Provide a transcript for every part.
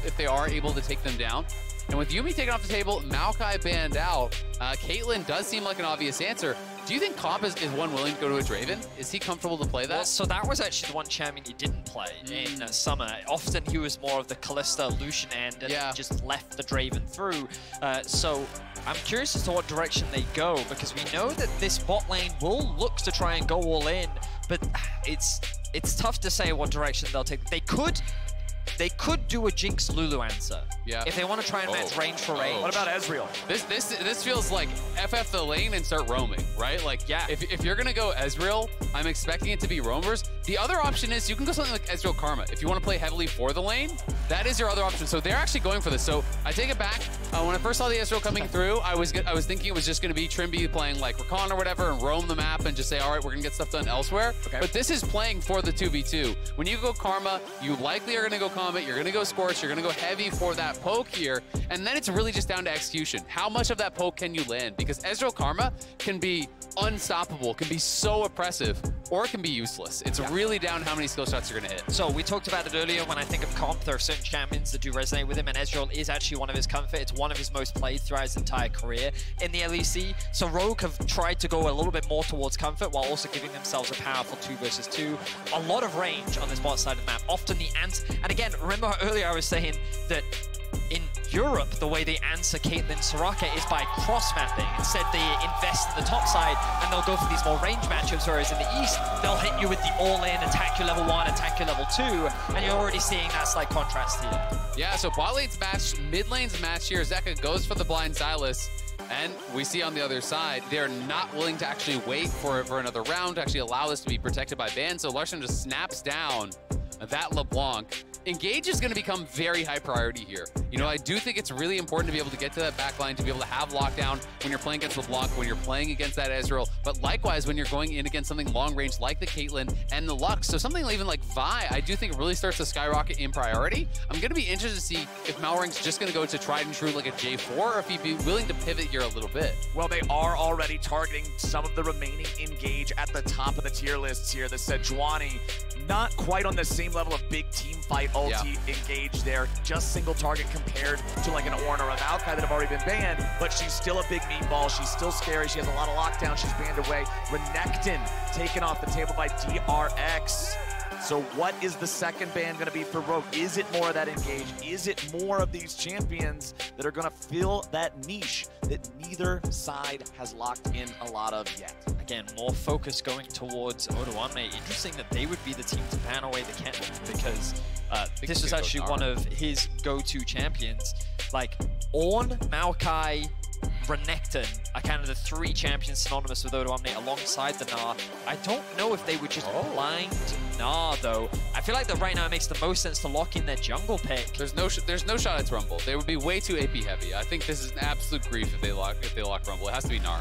up if they are able to take them down. And with Yuumi taken off the table, Maokai banned out, uh, Caitlyn does seem like an obvious answer. Do you think Comp is, is one willing to go to a Draven? Is he comfortable to play that? Well, so that was actually the one champion he didn't play in uh, summer. Often he was more of the Kalista Lucian end and Yeah. just left the Draven through. Uh, so I'm curious as to what direction they go because we know that this bot lane will look to try and go all in, but it's it's tough to say what direction they'll take. They could they could do a Jinx Lulu answer. Yeah. If they want to try and match Oh. range for Oh. range. What about Ezreal? This this this feels like FF the lane and start roaming, right? Like, Yeah. If, if you're gonna go Ezreal, I'm expecting it to be roamers. The other option is you can go something like Ezreal Karma. If you want to play heavily for the lane, that is your other option. So they're actually going for this. So I take it back. Uh, when I first saw the Ezreal coming through, I was I was thinking it was just gonna be Trymbi playing like Rakan or whatever and roam the map and just say, all right, we're gonna get stuff done elsewhere. Okay. But this is playing for the 2v2. When you go Karma, you likely are gonna go You're gonna go Scorch, you're gonna go heavy for that poke here, and then it's really just down to execution. How much of that poke can you land? Because Ezreal Karma can be unstoppable, can be so oppressive, or it can be useless. It's really down how many skill shots you're gonna hit. So we talked about it earlier. When I think of comp, there are certain champions that do resonate with him, and Ezreal is actually one of his comfort. It's one of his most played throughout his entire career in the LEC. So Rogue have tried to go a little bit more towards comfort while also giving themselves a powerful two versus two. A lot of range on this bot side of the map. Often the ants. And again, remember earlier I was saying that in Europe, the way they answer Caitlyn Soraka is by cross-mapping. Instead, they invest in the top side, and they'll go for these more range matchups, whereas in the East, they'll hit you with the all-in, attack your level one, attack your level two, and you're already seeing that slight contrast here. Yeah, so bot lane's match, mid lane's match here. Zeka goes for the blind Sylas. And we see on the other side, they're not willing to actually wait for, for another round to actually allow this to be protected by ban. So Larssen just snaps down that LeBlanc. Engage is going to become very high priority here. You know, I do think it's really important to be able to get to that back line, to be able to have lockdown when you're playing against LeBlanc, when you're playing against that Ezreal, but likewise when you're going in against something long range like the Caitlyn and the Lux. So something even like Vi, I do think really starts to skyrocket in priority. I'm going to be interested to see if Malrang's just going to go to tried and true like a J4 or if he'd be willing to pivot here a little bit. Well, they are already targeting some of the remaining engage at the top of the tier lists here. The Sejuani, not quite on the same level of big team fight ulti engage there. Just single target compared to like an Ornn or a Maokai that have already been banned, but she's still a big meatball. She's still scary. She has a lot of lockdown. She's banned away. Renekton taken off the table by DRX. So what is the second ban going to be for Rogue? Is it more of that engage? Is it more of these champions that are going to fill that niche that neither side has locked in a lot of yet? Again, more focus going towards Odoamne. Interesting that they would be the team to ban away the Kennen because uh, this was he's gonna go actually one of his go-to champions. Like Ornn, Maokai, Renekton are kind of the three champions synonymous with Odoamne alongside the Gnar. I don't know if they would just Oh. blind Gnar though. I feel like that right now it makes the most sense to lock in their jungle pick. There's no sh there's no shot it's Rumble. They would be way too AP heavy. I think this is an absolute grief if they lock if they lock Rumble. It has to be Gnar.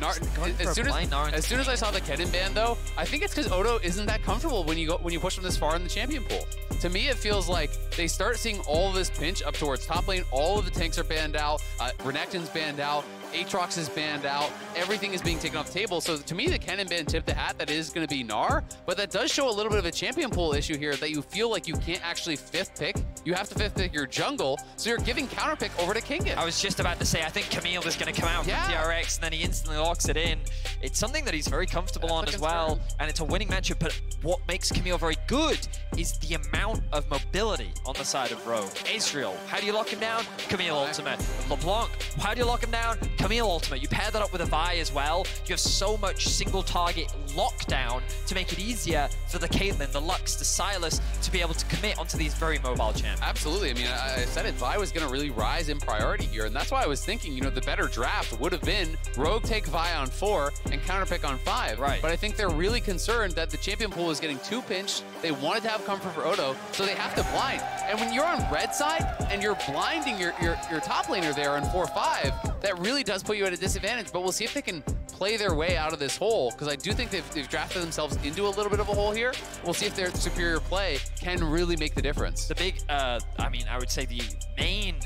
Gnar going for a as soon as, as soon as I saw the Kennen ban though, I think it's because Odo isn't that comfortable when you go when you push him this far in the champion pool. To me, it feels like they start seeing all of this pinch up towards top lane. All of the tanks are banned out. Uh, Renekton's banned out. Aatrox is banned out. Everything is being taken off the table. So to me, the Kennen ban tip the hat that is going to be Gnar, but that does show a little bit of a champion pool issue here that you feel like you can't actually fifth pick. You have to fifth pick your jungle, so you're giving counter pick over to Kingen. I was just about to say, I think Camille is going to come out Yeah. from DRX and then he instantly locks it in. It's something that he's very comfortable That's on as well, and it's a winning matchup. But what makes Camille very good is the amount of mobility on the side of Rogue. Ezreal, how do you lock him down? Camille ultimate. LeBlanc, how do you lock him down? Camille ultimate. You pair that up with a Vi as well. You have so much single target lockdown to make it easier for the Caitlyn, the Lux, the Sylas to be able to commit onto these very mobile champs. Absolutely. I mean, I, I said it. Vi was going to really rise in priority here, and that's why I was thinking, you know, the better draft would have been Rogue take Vi on four and counterpick on five. Right. But I think they're really concerned that the champion pool is getting too pinched. They wanted to have comfort for Odo, so they have to blind. And when you're on red side and you're blinding your your, your top laner there on four five, that really does put you at a disadvantage. But we'll see if they can play their way out of this hole because I do think they've, they've drafted themselves into a little bit of a hole here. We'll see if their superior play can really make the difference. The big, uh, I mean, I would say the main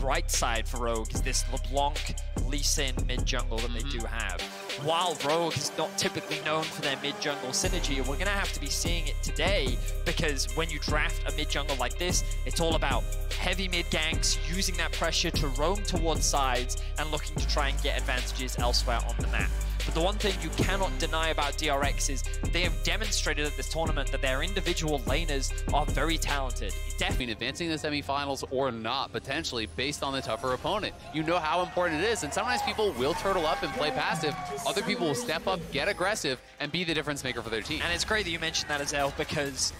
bright side for Rogue is this LeBlanc Lee Sin mid jungle that they do have. while Rogue is not typically known for their mid-jungle synergy, we're going to have to be seeing it today because when you draft a mid-jungle like this, it's all about heavy mid ganks, using that pressure to roam towards sides and looking to try and get advantages elsewhere on the map. But the one thing you cannot deny about DRX is they have demonstrated at this tournament that their individual laners are very talented. Definitely advancing the semifinals or not, potentially, based on the tougher opponent. You know how important it is, and sometimes people will turtle up and play passive. Other people will step up, get aggressive, and be the difference maker for their team. And it's great that you mentioned that, Azael, because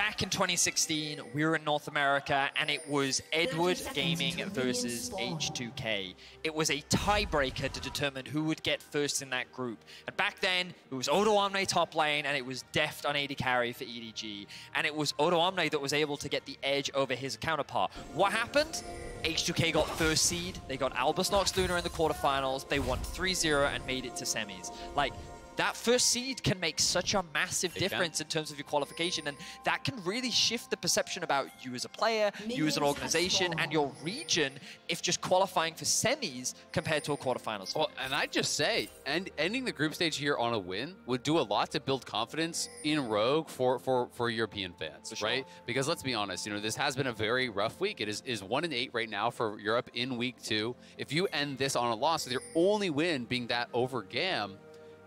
back in 2016, we were in North America, and it was Edward Gaming versus H2K. It was a tiebreaker to determine who would get first in that group. And back then, it was Odoamne top lane, and it was Deft on AD carry for EDG. And it was Odoamne that was able to get the edge over his counterpart. What happened? H2K got first seed. They got Albus Nox Luna in the quarterfinals. They won 3-0 and made it to semis. Like, that first seed can make such a massive It difference can. in terms of your qualification, and that can really shift the perception about you as a player, you as an organization, and your region if just qualifying for semis compared to a quarterfinals. Well, and I'd just say, and ending the group stage here on a win would do a lot to build confidence in Rogue for for for European fans, sure. right? Because let's be honest, you know this has been a very rough week. It is is one and eight right now for Europe in week two. If you end this on a loss with your only win being that over Gam.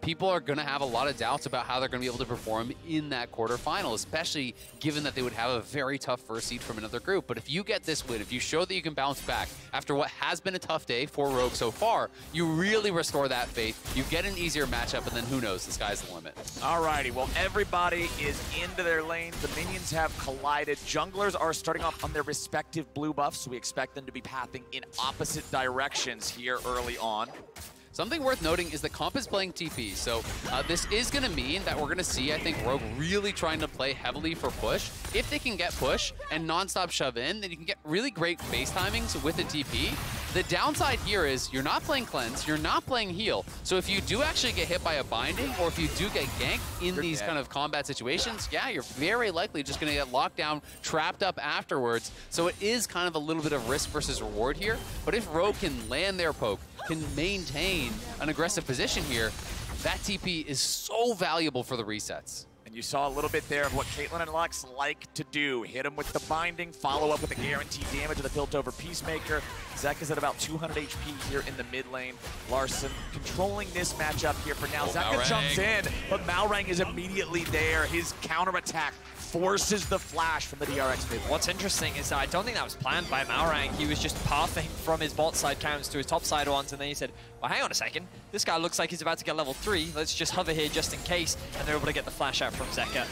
People are going to have a lot of doubts about how they're going to be able to perform in that quarterfinal, especially given that they would have a very tough first seed from another group. But if you get this win, if you show that you can bounce back after what has been a tough day for Rogue so far, you really restore that faith. You get an easier matchup, and then who knows? The sky's the limit. Alrighty, well, everybody is into their lanes. The minions have collided. Junglers are starting off on their respective blue buffs, we expect them to be pathing in opposite directions here early on. Something worth noting is that Comp is playing TP, so uh, this is going to mean that we're going to see, I think, Rogue really trying to play heavily for push. If they can get push and non-stop shove in, then you can get really great base timings with the TP. The downside here is you're not playing cleanse, you're not playing heal, so if you do actually get hit by a binding, or if you do get ganked in You're these dead. kind of combat situations, yeah, you're very likely just going to get locked down, trapped up afterwards. So it is kind of a little bit of risk versus reward here. But if Rogue can land their poke, can maintain an aggressive position here, that TP is so valuable for the resets. And you saw a little bit there of what Caitlyn and Lux like to do. Hit him with the binding, follow up with a guaranteed damage of the built-over Peacemaker. Zek is at about 200 HP here in the mid lane. Larssen controlling this matchup here for now. Oh, Zeka jumps in, but Malrang is immediately there. His counterattack forces the flash from the DRX mid. What's interesting is that I don't think that was planned by Malrang. He was just pathing from his bot side counts to his top side ones, and then he said, well, hang on a second. This guy looks like he's about to get level 3. Let's just hover here just in case. And they're able to get the flash out from Zeka.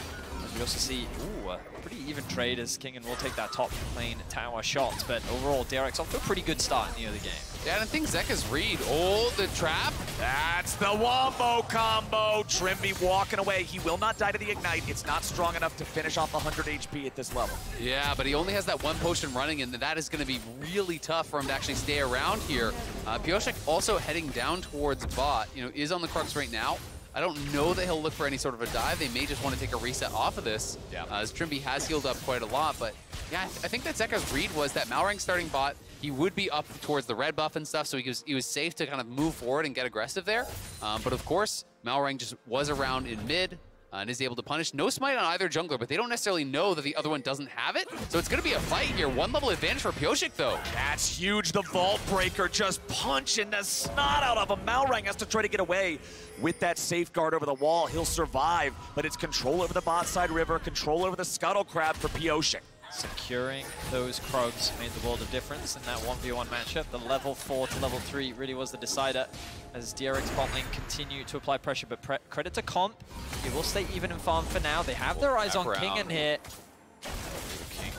As we also see, ooh, a pretty even trade as Kingen will take that top lane tower shot. But overall, Derek's off to a pretty good start in the early game. Yeah, and I think Zeka's read. Oh, the trap. That's the Wombo combo. Trymbi walking away. He will not die to the Ignite. It's not strong enough to finish off 100 HP at this level. Yeah, but he only has that one potion running, and that is going to be really tough for him to actually stay around here. Uh, Pyosik also heading down towards bot, you know, is on the Crux right now. I don't know that he'll look for any sort of a dive. They may just want to take a reset off of this, Yeah. uh, as Trymbi has healed up quite a lot. But yeah, I, th- I think that Zeka's read was that Malrang starting bot, he would be up towards the red buff and stuff, so he was, he was safe to kind of move forward and get aggressive there. Um, but of course, Malrang just was around in mid, uh, and is able to punish. No smite on either jungler, but they don't necessarily know that the other one doesn't have it. So it's going to be a fight here. One level advantage for Pyosik, though. That's huge. The Vault Breaker just punching the snot out of him. Malrang has to try to get away with that safeguard over the wall. He'll survive, but it's control over the bot side river, control over the Scuttle Crab for Pyosik. Securing those Krugs made the world of difference in that 1v1 matchup. The level 4 to level 3 really was the decider as DRX bot lane continue to apply pressure, but pre credit to Comp. He will stay even in farm for now. They have their eyes on Kingen here.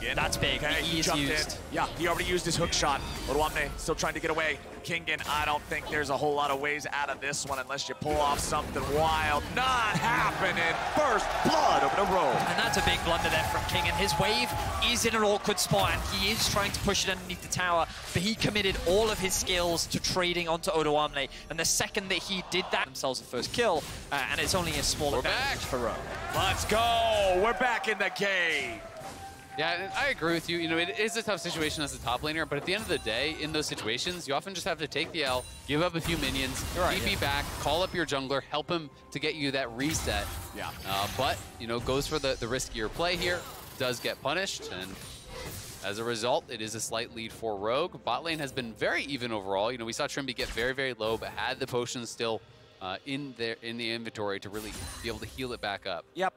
Kingen. That's big. Okay, The E he is jumped used. in. Yeah, he already used his hook shot. Odoamne still trying to get away. Kingen, I don't think there's a whole lot of ways out of this one unless you pull off something wild. Not happening. First blood over the road. And that's a big blunder there from King, and his wave is in an awkward spot, and he is trying to push it underneath the tower, but he committed all of his skills to trading onto Odoamne, and the second that he did that, themselves a first kill, uh, and it's only a small We're advantage back. for Rogue. Let's go. We're back in the game. Yeah, I agree with you. You know, it is a tough situation as a top laner, but at the end of the day, in those situations, you often just have to take the L, give up a few minions, right, TP yeah. back, call up your jungler, help him to get you that reset. Yeah. Uh, but, you know, goes for the, the riskier play here, does get punished, and as a result, it is a slight lead for Rogue. Bot lane has been very even overall. You know, we saw Trymbi get very, very low, but had the potions still uh, in their in the inventory to really be able to heal it back up. Yep.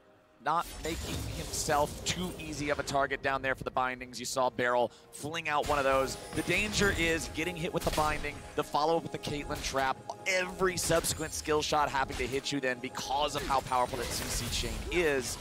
Not making himself too easy of a target down there for the bindings. You saw Beryl fling out one of those. The danger is getting hit with the binding, the follow-up with the Caitlyn trap, every subsequent skill shot having to hit you then because of how powerful that CC chain is.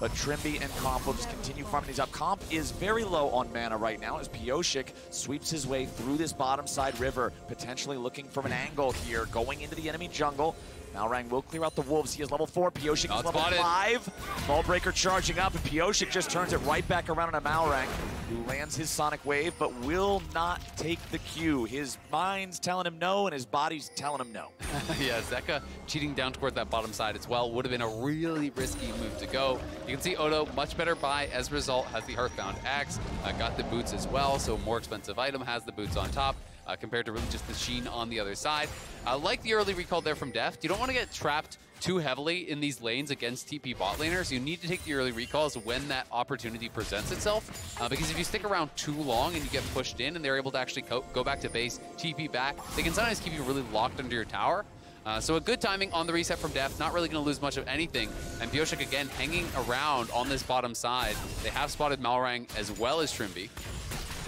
But Trymbi and Comp will just continue farming these up. Comp is very low on mana right now as Pyosik sweeps his way through this bottom side river, potentially looking from an angle here, going into the enemy jungle. Malrang will clear out the wolves. He is level four. Pyosik Not is level spotted. five. Vault Breaker charging up, and Pyosik just turns it right back around on a Malrang, who lands his Sonic Wave, but will not take the cue. His mind's telling him no, and his body's telling him no. yeah, Zeka cheating down toward that bottom side as well would have been a really risky move to go. You can see Odo much better buy as a result, has the Hearthbound Axe, uh, got the boots as well, so more expensive item, has the boots on top. Uh, compared to really just the sheen on the other side. Uh, like the early recall there from Deft, you don't want to get trapped too heavily in these lanes against TP bot laners. You need to take the early recalls when that opportunity presents itself. Uh, because if you stick around too long and you get pushed in and they're able to actually go back to base, TP back, they can sometimes keep you really locked under your tower. Uh, so a good timing on the reset from Deft, not really going to lose much of anything. And Pyosik again hanging around on this bottom side. They have spotted Malrang as well as Trymbi.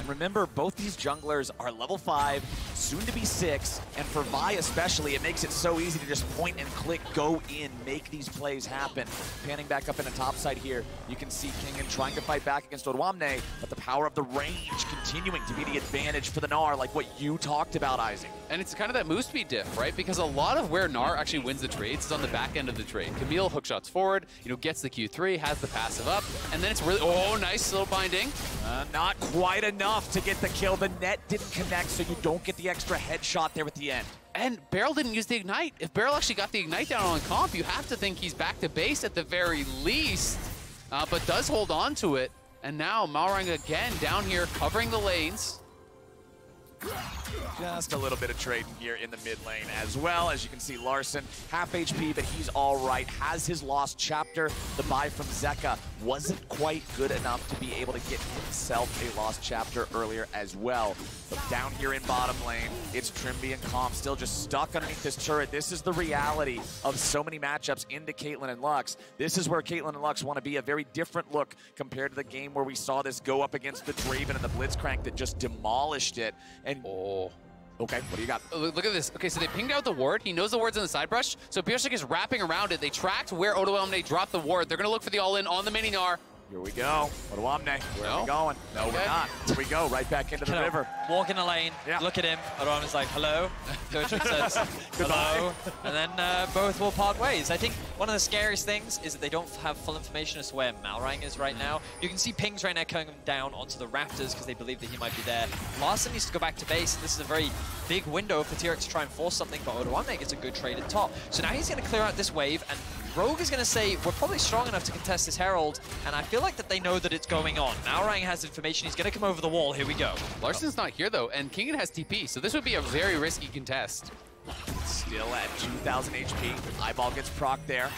Remember, both these junglers are level 5, soon to be 6, and for Vi especially, it makes it so easy to just point and click, go in, make these plays happen. Panning back up in the top side here, you can see Kingen trying to fight back against Odoamne, but the power of the range continuing to be the advantage for the Gnar, like what you talked about, Isaac. And it's kind of that move speed diff, right? Because a lot of where Gnar actually wins the trades is on the back end of the trade. Camille hook shots forward, you know, gets the Q3, has the passive up, and then it's really, oh, nice slow binding. Uh, not quite enough to get the kill. The net didn't connect, so you don't get the extra headshot there at the end. And Beryl didn't use the Ignite. If Beryl actually got the Ignite down on comp, you have to think he's back to base at the very least, uh, but does hold on to it. And now Malrang again down here covering the lanes. Just a little bit of trading here in the mid lane as well. As you can see, Larssen, half HP, but he's all right. Has his lost chapter. The buy from Zeka wasn't quite good enough to be able to get himself a lost chapter earlier as well. But down here in bottom lane, it's Trymbi and Comp still just stuck underneath this turret. This is the reality of so many matchups into Caitlyn and Lux. This is where Caitlyn and Lux want to be a very different look compared to the game where we saw this go up against the Draven and the Blitzcrank that just demolished it. And Oh. okay, what do you got? Look at this. Okay, so they pinged out the ward. He knows the ward's in the side brush. So Pyosik is wrapping around it. They tracked where Odoamne dropped the ward. They're going to look for the all-in on the mini Gnar. Here we go. What Where are we going? No, we're not. Here we go. Right back into the of river. Walk in the lane, Yeah. look at him. Arona's like, hello. Coach says, hello. And then uh, both will part ways. I think one of the scariest things is that they don't have full information as to where Malrang is right now. You can see pings right now coming down onto the Raptors because they believe that he might be there. Larssen needs to go back to base. This is a very big window for T-Rex to try and force something, but Odoamne gets a good trade at top. So now he's going to clear out this wave, and Rogue is going to say, we're probably strong enough to contest this Herald, and I feel like that they know that it's going on. Malrang has information. He's going to come over the wall. Here we go. Larssen's not here, though, and Kingen has TP, so this would be a very risky contest. Still at 2,000 HP. Eyeball gets proc there.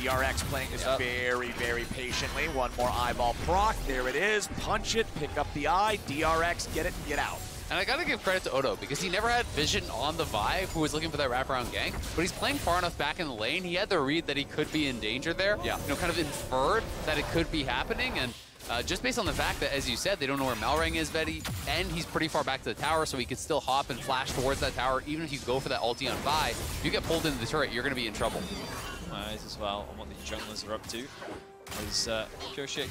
DRX playing this Yep. very, very patiently. One more eyeball proc. There it is. Punch it. Pick up the eye. DRX. Get it. Get out. And I gotta give credit to Odo, because he never had vision on the Vive, who was looking for that wraparound gank, but he's playing far enough back in the lane, he had the read that he could be in danger there. Yeah. You know, kind of inferred that it could be happening, and uh, just based on the fact that, as you said, they don't know where Malrang is, Betty, and he's pretty far back to the tower, so he could still hop and flash towards that tower, even if you go for that ulti on Vi, if you get pulled into the turret, you're gonna be in trouble. eyes as well on what the junglers are up to. As uh, Pyosik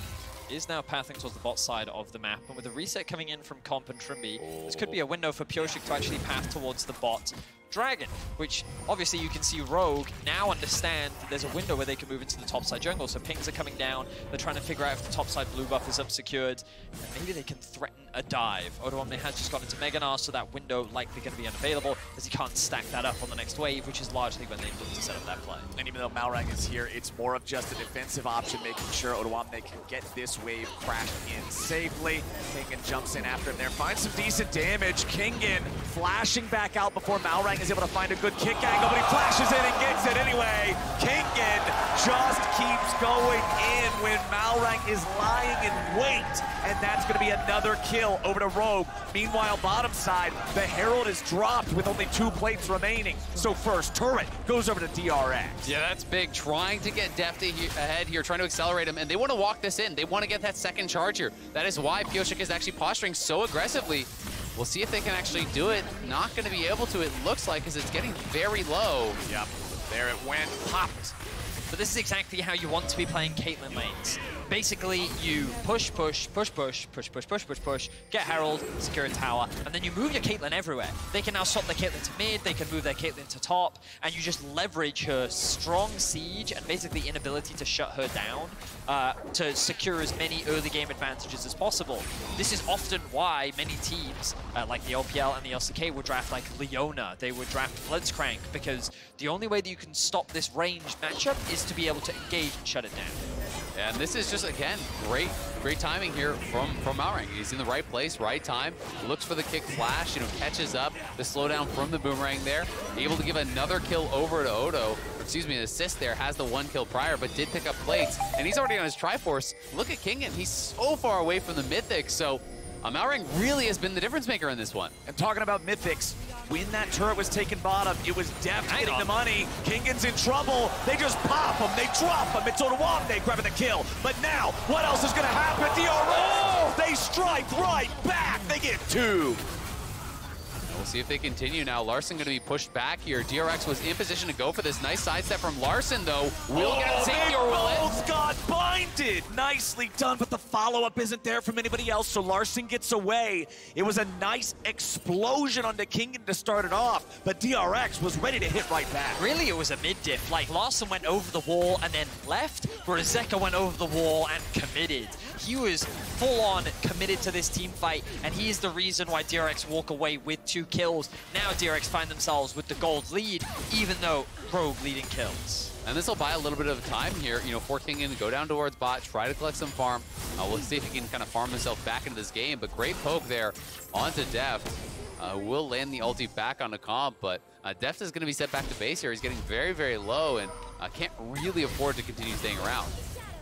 is now pathing towards the bot side of the map, and with the reset coming in from Comp and Trimby, this could be a window for Pyosik to actually path towards the bot Dragon, which obviously you can see Rogue now understand that there's a window where they can move into the topside jungle. So pings are coming down, they're trying to figure out if the topside blue buff is up secured, and maybe they can threaten a dive. Odoamne has just gone into Mega Gnar, so that window likely going to be unavailable as he can't stack that up on the next wave, which is largely when they look to set up that play. And even though Malrang is here, it's more of just a defensive option, making sure Odoamne can get this wave crashed in safely. Kingen jumps in after him there, finds some decent damage. Kingen flashing back out before Malrang is able to find a good kick angle, but he flashes in and gets it anyway. Kingen just keeps going in when Malrang is lying in wait, and that's going to be another kill over to Rogue. Meanwhile, bottom side, the Herald is dropped with only two plates remaining. So first, turret goes over to DRX. Yeah, that's big. Trying to get Deft ahead here, trying to accelerate him, and they want to walk this in. They want to get that second charge here. That is why Pyosik is actually posturing so aggressively. We'll see if they can actually do it. Not going to be able to, it looks like, because it's getting very low. Yep, there it went, popped. But this is exactly how you want to be playing Caitlyn lanes basically you push, push, push, push, push, push, push, push, push, get Herald, secure a tower, and then you move your Caitlyn everywhere. They can now swap their Caitlyn to mid, they can move their Caitlyn to top, and you just leverage her strong siege and basically inability to shut her down uh, to secure as many early game advantages as possible. This is often why many teams, uh, like the LPL and the LCK, would draft like Leona, they would draft Blitzcrank, because the only way that you can stop this ranged matchup is to be able to engage and shut it down. And this is just, again, great great timing here from, from Malrang. He's in the right place, right time, looks for the kick flash, you know, catches up the slowdown from the boomerang there, able to give another kill over to Odo, excuse me, an assist there, has the one kill prior, but did pick up plates, and he's already on his Triforce. Look at Kingen, he's so far away from the Mythic, so Malrang really has been the difference maker in this one. And talking about Mythics, when that turret was taken bottom, it was Deft getting on. the money. Kingen's in trouble. They just pop him. They drop him. It's Odoamne grabbing the kill. But now, what else is going to happen? DRX, oh! they strike right back. They get two. We'll see if they continue now. Larssen going to be pushed back here. DRX was in position to go for this. Nice sidestep from Larssen, though. Will oh, get safety or will it? Both got binded. Nicely done, but the follow-up isn't there from anybody else, so Larssen gets away. It was a nice explosion on onto Kingen to start it off, but DRX was ready to hit right back. Really, it was a mid-diff. Like, Larssen went over the wall and then left, whereas Zeka went over the wall and committed. He was full-on committed to this team fight, and he is the reason why DRX walk away with two kills. Now DRX find themselves with the gold lead, even though Rogue leading kills. And this will buy a little bit of time here, you know, for Kingen to go down towards bot, try to collect some farm. Uh, we'll see if he can kind of farm himself back into this game, but great poke there onto Deft. Uh, will land the ulti back on the comp, but uh, Deft is going to be set back to base here. He's getting very, very low and uh, can't really afford to continue staying around.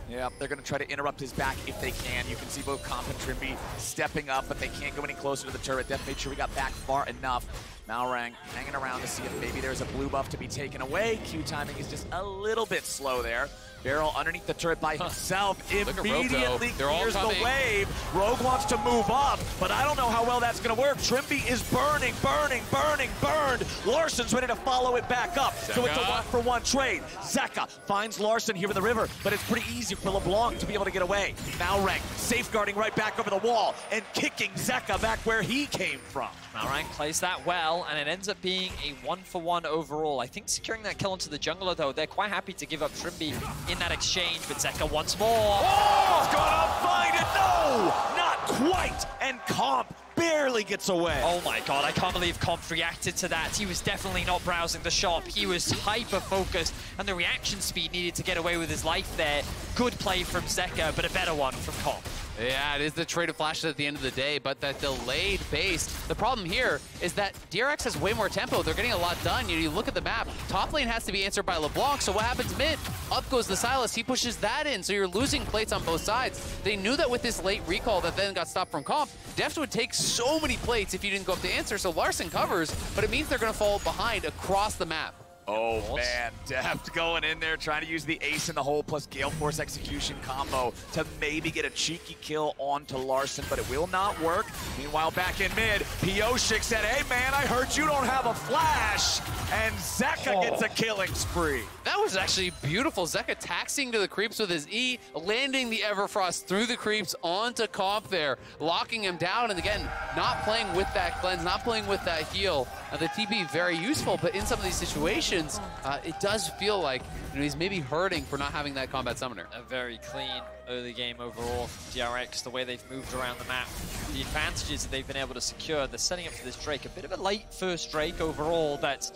Yeah, they're going to try to interrupt his back if they can. You can see both Comp and Trymbi stepping up, but they can't go any closer to the turret. Deft made sure we got back far enough. Malrang hanging around to see if maybe there's a blue buff to be taken away. Q timing is just a little bit slow there. Beryl underneath the turret by himself immediately clears the wave. Rogue wants to move up, but I don't know how well that's going to work. Trymbi is burning, burning, burning, burned. Larssen's ready to follow it back up. Zeka. So it's a one-for-one trade. Zeka finds Larson here in the river, but it's pretty easy for LeBlanc to be able to get away. Malrang safeguarding right back over the wall and kicking Zeka back where he came from. Malrang plays that well, and it ends up being a one-for-one -one overall. I think securing that kill into the jungler, though, they're quite happy to give up Trymbi in that exchange, but Zeka once more. Oh, gonna find it! No, not quite! And Comp barely gets away. Oh my god, I can't believe Comp reacted to that. He was definitely not browsing the shop. He was hyper-focused, and the reaction speed needed to get away with his life there. Good play from Zeka, but a better one from Comp. Yeah, it is the trade of flashes at the end of the day, but that delayed base. The problem here is that DRX has way more tempo. They're getting a lot done. You, you look at the map, top lane has to be answered by LeBlanc, so what happens mid? Up goes the Sylas. he pushes that in, so you're losing plates on both sides. They knew that with this late recall that then got stopped from comp, Deft would take so many plates if you didn't go up to answer, so Larssen covers, but it means they're gonna fall behind across the map. Oh man, Deft going in there trying to use the ace in the hole plus Gale Force execution combo to maybe get a cheeky kill onto Larssen, but it will not work. Meanwhile, back in mid, Pyosik said, hey man, I heard you don't have a flash, and Zeka oh. gets a killing spree. That was actually beautiful. Zeka taxing to the creeps with his E, landing the Everfrost through the creeps onto Comp there, locking him down, and again, not playing with that cleanse, not playing with that heal. Now, the TP very useful, but in some of these situations, situations, uh, it does feel like you know, he's maybe hurting for not having that combat summoner. A very clean early game overall from DRX, the way they've moved around the map. The advantages that they've been able to secure, they're setting up for this Drake. A bit of a late first Drake overall, but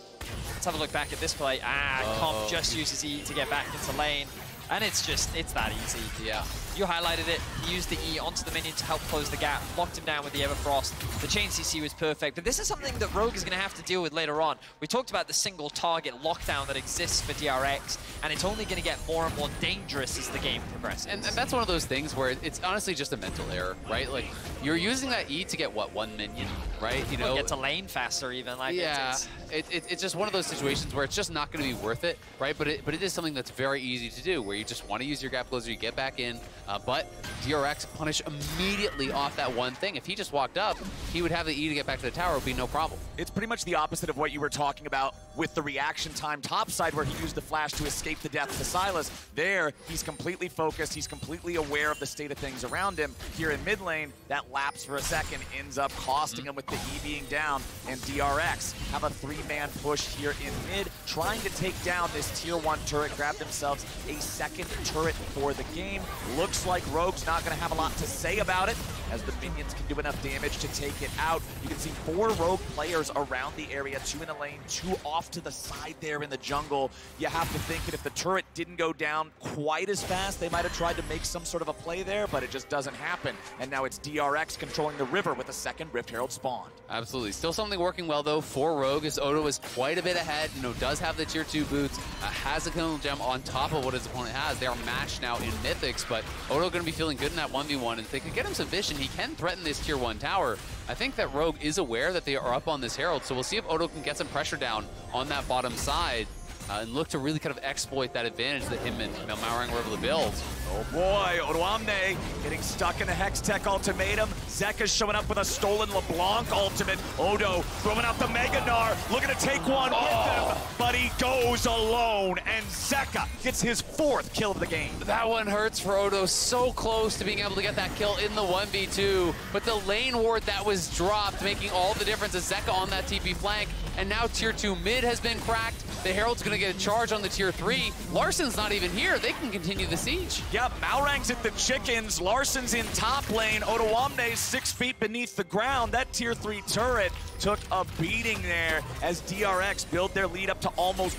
let's have a look back at this play. Ah, Uh-oh. Comp just uses E to get back into lane. And it's just, it's that easy. Yeah. You highlighted it. He used the E onto the minion to help close the gap, locked him down with the Everfrost. The chain CC was perfect, but this is something that Rogue is going to have to deal with later on. We talked about the single target lockdown that exists for DRX, and it's only going to get more and more dangerous as the game progresses. And, and that's one of those things where it's honestly just a mental error, right? Like, you're using that E to get, what, one minion, right? You know, get to lane faster even. Like yeah, it's, it, it, it's just one of those situations where it's just not going to be worth it, right? But it, but it is something that's very easy to do, where you just want to use your gap closer, you get back in, uh, but DRX punish immediately off that one thing. If he just walked up, he would have the E to get back to the tower, it would be no problem. It's pretty much the opposite of what you were talking about with the reaction time topside where he used the flash to escape the death to Sylas. There, he's completely focused. He's completely aware of the state of things around him. Here in mid lane, that lapse for a second ends up costing mm-hmm. him with the E being down. And DRX have a three-man push here in mid, trying to take down this tier one turret, grab themselves a second turret for the game. Looks like Rogue's not going to have a lot to say about it as the minions can do enough damage to take it out. You can see four Rogue players around the area, two in the lane, two off to the side there in the jungle. You have to think that if the turret didn't go down quite as fast, they might have tried to make some sort of a play there, but it just doesn't happen. And now it's DRX controlling the river with a second Rift Herald spawned. Absolutely. Still something working well, though, for Rogue, as Odo is quite a bit ahead, you know, does have the tier 2 boots, uh, has a kill gem on top of what his opponent has. They are matched now in Mythics, but Odo going to be feeling good in that 1v1, and if they could get him some vision, he can threaten this tier 1 tower. I think that Rogue is aware that they are up on this Herald, so we'll see if Odo can get some pressure down on that bottom side uh, and look to really kind of exploit that advantage that him and Malrang were able to build. Oh boy, Odoamne getting stuck in a Hextech ultimatum. Zeka's showing up with a stolen LeBlanc ultimate. Odo throwing out the Mega Gnar, looking to take one with him, but he goes alone, and Zeka gets his fourth kill of the game. That one hurts for Odo. So close to being able to get that kill in the 1v2. But the lane ward that was dropped, making all the difference is Zeka on that TP flank. And now tier 2 mid has been cracked. The Herald's going to get a charge on the tier 3. Larssen's not even here. They can continue the siege. Yep, Malrang's at the chickens. Larssen's in top lane. Odoamne's six feet beneath the ground. That tier three turret took a beating there as DRX build their lead up to almost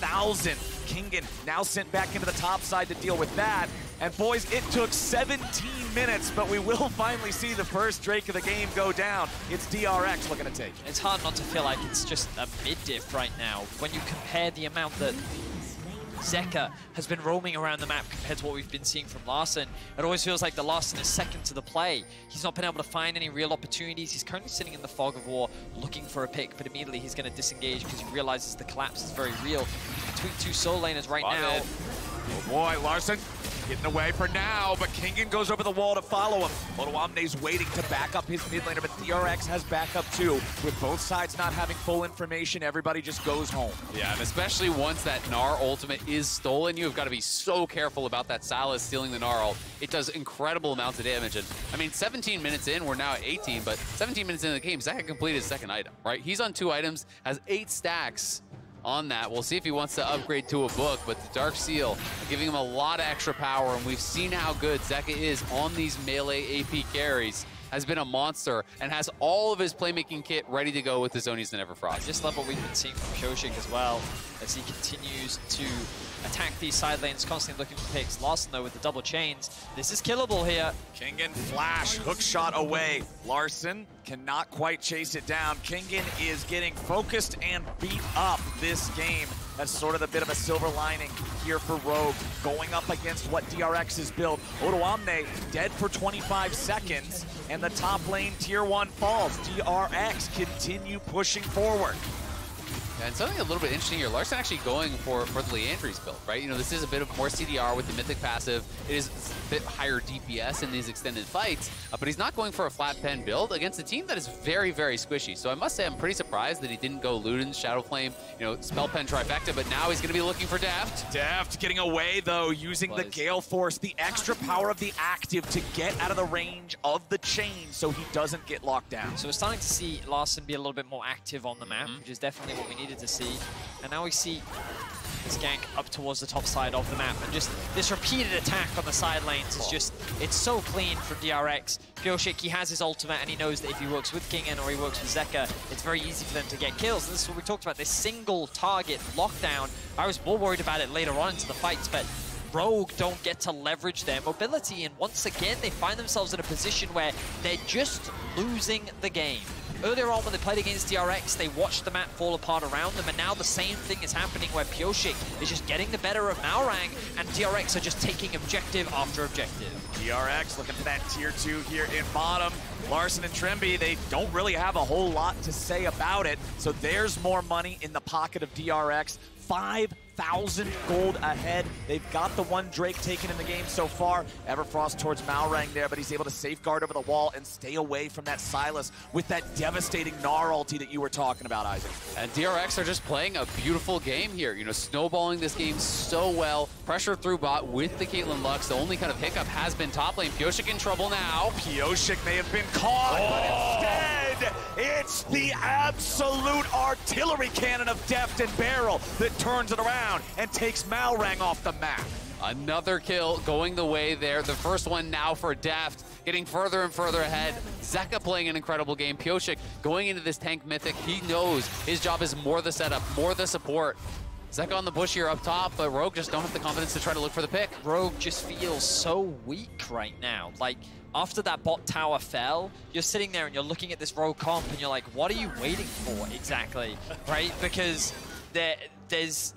3,000. Kingen now sent back into the top side to deal with that. And boys, it took 17 minutes, but we will finally see the first Drake of the game go down. It's DRX looking to take. it's hard not to feel like it's just a mid diff right now when you compare the amount that Zeka has been roaming around the map compared to what we've been seeing from Larssen. It always feels like the Larssen is second to the play. He's not been able to find any real opportunities. He's currently sitting in the fog of war looking for a pick, but immediately he's going to disengage because he realizes the collapse is very real. Between two soul laners right Love now. it. Oh boy, Larssen getting away for now, but Kingen goes over the wall to follow him. Odoamne's waiting to back up his mid laner, but DRX has backup too. With both sides not having full information, everybody just goes home. Yeah, and especially once that Gnar ultimate is stolen, you have got to be so careful about that Sylas stealing the ult. It does incredible amounts of damage. And I mean, 17 minutes in, we're now at 18, but 17 minutes into the game, Zeka completed his second item, right? He's on two items, has eight stacks on that. We'll see if he wants to upgrade to a book, but the Dark Seal giving him a lot of extra power, and we've seen how good Zeka is on these melee AP carries. Has been a monster and has all of his playmaking kit ready to go with the Zonies and Everfrost. Just love what we've been seeing from Shoshik as well, as he continues to attack these side lanes, constantly looking for picks. Larssen, though, with the double chains. This is killable here. Kingen flash, hook shot away. Larssen cannot quite chase it down. Kingen is getting focused and beat up this game. That's sort of a bit of a silver lining here for Rogue, going up against what DRX has built. Odoamne dead for 25 seconds, and the top lane tier one falls. DRX continue pushing forward. And something a little bit interesting here, Larssen actually going for, for the Liandry's build, right? You know, this is a bit of more CDR with the Mythic passive. It is a bit higher DPS in these extended fights, uh, but he's not going for a flat pen build against a team that is very, very squishy. So I must say I'm pretty surprised that he didn't go Luden's Shadow Flame, you know, Spell Pen Trifecta, but now he's going to be looking for Deft. Deft getting away though, using the Gale Force, the extra power of the active to get out of the range of the chain so he doesn't get locked down. So we're starting to see Larssen be a little bit more active on the map, which is definitely what we needed to see. And now we see this gank up towards the top side of the map. And just this repeated attack on the side lanes is just, it's so clean from DRX. Pyosik, he has his ultimate and he knows that if he works with Kingen or he works with Zeka, it's very easy for them to get kills. And this is what we talked about, this single target lockdown. I was more worried about it later on into the fights, but Rogue don't get to leverage their mobility, and once again, they find themselves in a position where they're just losing the game. Earlier on when they played against DRX, they watched the map fall apart around them, and now the same thing is happening where Pyosik is just getting the better of Malrang, and DRX are just taking objective after objective. DRX looking for that tier two here in bottom. Larssen and Trymbi, they don't really have a whole lot to say about it, so there's more money in the pocket of DRX. 5,000 gold ahead. They've got the one Drake taken in the game so far. Everfrost towards Malrang there, but he's able to safeguard over the wall and stay away from that Silas with that devastating Gnar ulti that you were talking about, Isaac. And DRX are just playing a beautiful game here. You know, snowballing this game so well. Pressure through bot with the Caitlyn Lux. The only kind of hiccup has been top lane. Pyosik in trouble now. Pyosik may have been caught, oh. but instead, it's the absolute artillery cannon of Deft and Beryl that turns it around and takes Malrang off the map. Another kill going the way there. The first one now for Deft, getting further and further ahead. Zeka playing an incredible game. Pyosik going into this tank mythic. He knows his job is more the setup, more the support. Zeka on the bush here up top, but Rogue just don't have the confidence to try to look for the pick. Rogue just feels so weak right now. Like, after that bot tower fell, you're sitting there and you're looking at this Rogue comp and you're like, what are you waiting for exactly, right? Because there, there's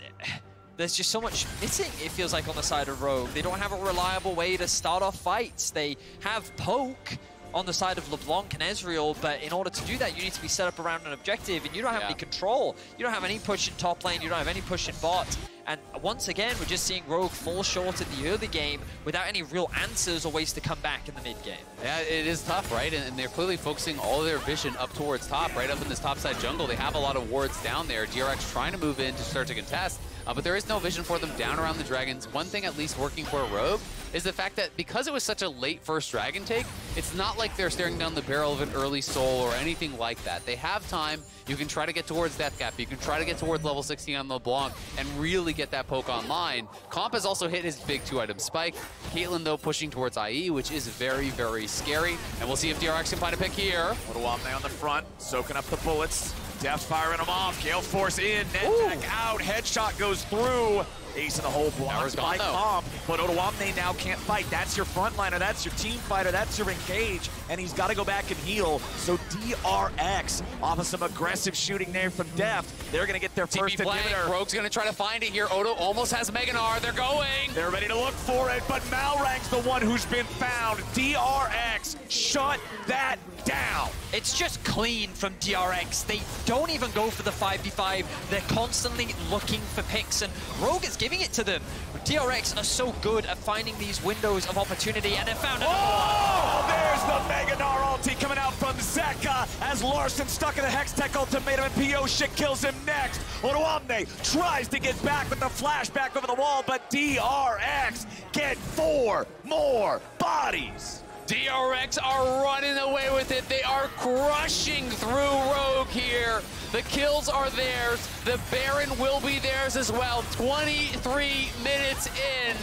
there's just so much missing, it feels like, on the side of Rogue. They don't have a reliable way to start off fights. They have Poke on the side of LeBlanc and Ezreal, but in order to do that, you need to be set up around an objective, and you don't have yeah. any control. You don't have any push in top lane, you don't have any push in bot. And once again, we're just seeing Rogue fall short in the early game without any real answers or ways to come back in the mid game. Yeah, it is tough, right? And, they're clearly focusing all their vision up towards top, right up in this top side jungle. They have a lot of wards down there. DRX trying to move in to start to contest, uh, but there is no vision for them down around the dragons. One thing at least working for Rogue is the fact that because it was such a late first dragon take, it's not like they're staring down the barrel of an early soul or anything like that. They have time. You can try to get towards Death Cap. You can try to get towards level 16 on LeBlanc and really get that poke online. Comp has also hit his big two-item spike. Caitlyn, though, pushing towards IE, which is very, very scary. And we'll see if DRX can find a pick here. Odoamne on the front, soaking up the bullets. Deft firing them off. Gale Force in, Net out. Headshot goes through. Ace in the hole blocked by Comp, but Odoamne now can't fight. That's your frontliner, that's your team fighter, that's your engage, and he's got to go back and heal. So DRX, off of some aggressive shooting there from Deft, they're going to get their TP first playing. inhibitor. Rogue's going to try to find it here. Odo almost has Mega Gnar. They're going. They're ready to look for it, but Malrang's the one who's been found. DRX shut that down. It's just clean from DRX. They don't even go for the 5v5. They're constantly looking for picks, and Rogue is giving it to them. DRX are so good at finding these windows of opportunity, and they found it. Oh, there's the Mega Gnar ulti coming out from Zeka as Larssen stuck in the Hextech ultimatum, and Pyosik kills him next. Odoamne tries to get back with the flashback over the wall, but DRX get four more bodies. DRX are running away with it. They are crushing through Rogue here. The kills are theirs. The Baron will be theirs as well. 23 minutes in,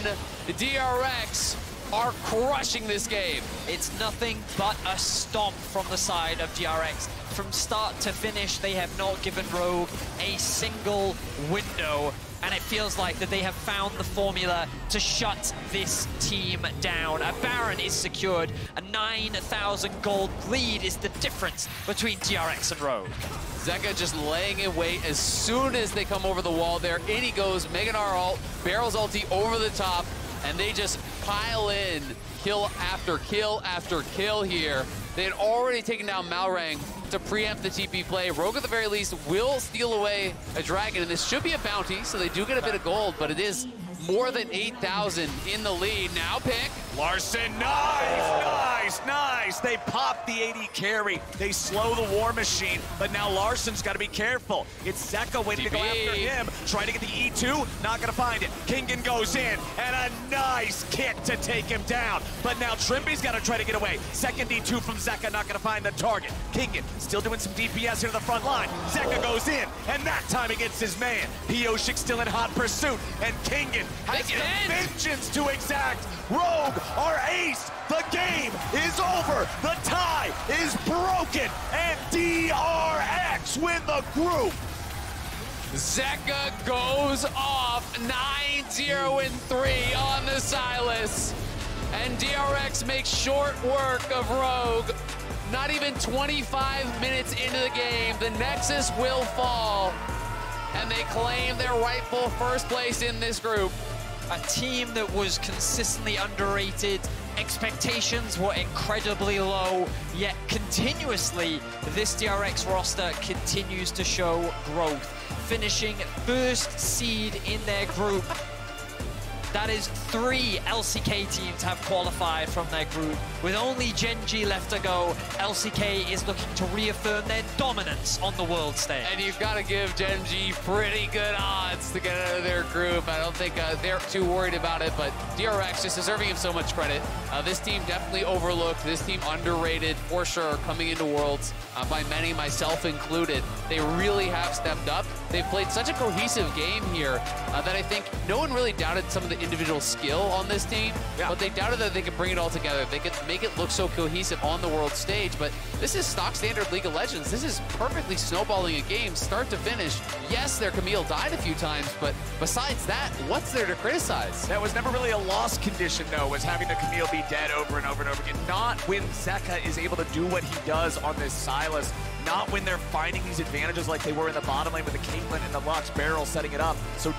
DRX are crushing this game. It's nothing but a stomp from the side of DRX. From start to finish, they have not given Rogue a single window and it feels like that they have found the formula to shut this team down. A Baron is secured. A 9,000 gold lead is the difference between DRX and Rogue. Zeka just laying in wait as soon as they come over the wall there. In he goes, Mega Gnar ult, Beryl's ulti over the top, and they just pile in kill after kill after kill here. They had already taken down Malrang to preempt the TP play. Rogue at the very least will steal away a dragon, and this should be a bounty, so they do get a bit of gold, but it is more than 8,000 in the lead. Now pick. Larssen, nice, nice, nice. They pop the 80 carry. They slow the War Machine, but now Larssen's got to be careful. It's Zeka waiting to go after him, trying to get the E2, not going to find it. Kingen goes in, and a nice kick to take him down. But now Trymbi's got to try to get away. Second E2 from Zeka, not going to find the target. Kingen still doing some DPS here to the front line. Zeka goes in, and that time he gets his man. Pyosik still in hot pursuit, and Kingen has the end. vengeance to exact. Rogue are ace. The game is over. The tie is broken. And DRX win the group. Zeka goes off 9-0 and 3 on the Sylas. And DRX makes short work of Rogue. Not even 25 minutes into the game, the Nexus will fall. And they claim their rightful first place in this group. A team that was consistently underrated. Expectations were incredibly low, yet continuously this DRX roster continues to show growth, finishing first seed in their group. That is three LCK teams have qualified from their group. With only Gen.G left to go, LCK is looking to reaffirm their dominance on the world stage. And you've got to give Gen.G pretty good odds to get out of their group. I don't think uh, they're too worried about it, but DRX just deserving of so much credit. Uh, this team definitely overlooked. This team underrated for sure coming into Worlds uh, by many, myself included. They really have stepped up. They've played such a cohesive game here uh, that I think no one really doubted some of the individual skill on this team, Yeah. but they doubted that they could bring it all together. They could make it look so cohesive on the world stage, but this is stock standard League of Legends. This is perfectly snowballing a game, start to finish. Yes, their Camille died a few times, but besides that, what's there to criticize? That was never really a lost condition, though, was having the Camille be dead over and over and over again. Not when Zeka is able to do what he does on this Sylas. Not when they're finding these advantages like they were in the bottom lane with the Caitlyn and the Lux barrel setting it up. So